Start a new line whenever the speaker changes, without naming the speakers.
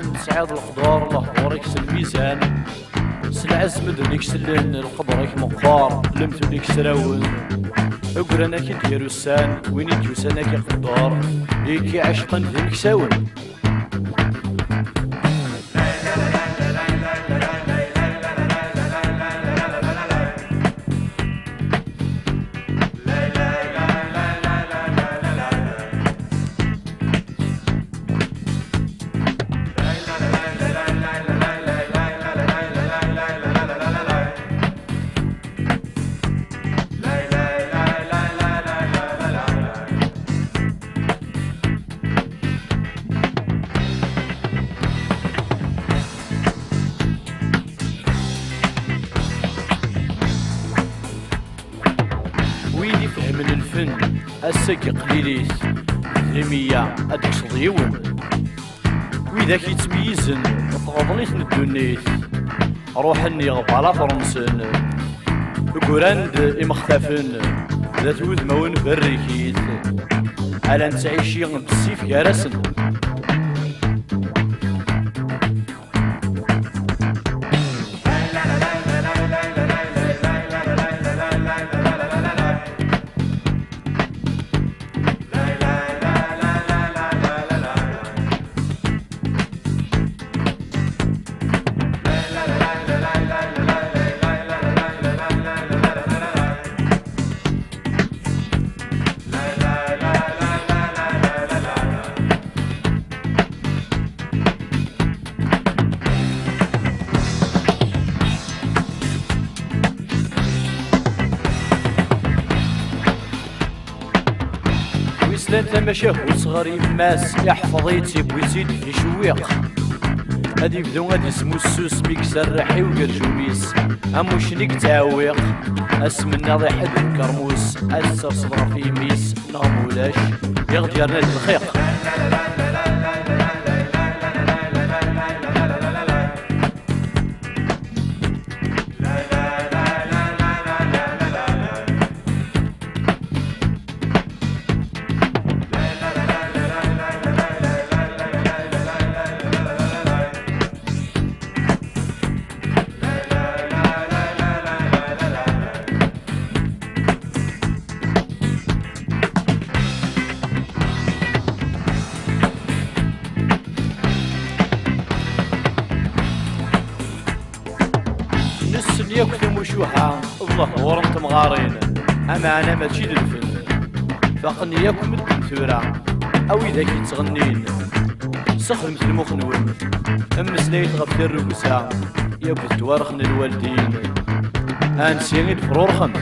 الفن سعيد الخضار الخضار يكس الميزان. سلعز مدن يكسلن الخضار يك مقفار لمت ديك سراون. أقرانا كي ديرو السان وين يتوسانا كي عشقا ذنك ساون. السك قليليس لمية ادك صديون وإذا يتميزن تغضليت الدنيس روح اني غبالة فرنسن قراند امختفن ذات وذمون بريكيت على نتعيشي بالسيف يارسن ويسلان تماشاه وصغر يماس يحفظ يتسيب ويزيد يشويق هادي يبدو غادي يسمو السوس بيك سرحي وقرجوميس امو شنيك تعويق؟ اسم الناضي حد الكرموس أسر صدر في ميس نغمولاش يغدي رناد الخيق. وشوحة الله ورمت مغارين. أما أنا ماشي للفن فقني يكم الدنثورة أو إذا كي تغنين. سخر مثل مخنون. أمس ليت غفير الرقسة يا بتوارخن الوالدين. أنسيني الفرور خم